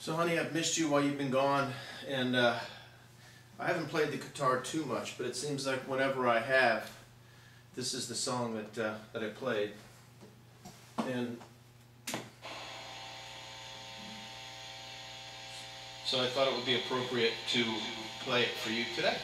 So, honey, I've missed you while you've been gone, and uh, I haven't played the guitar too much, but it seems like whenever I have, this is the song that uh, that I played, and so I thought it would be appropriate to play it for you today.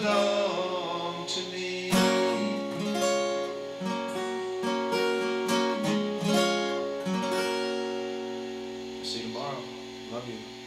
belong to me. See you tomorrow. Love you.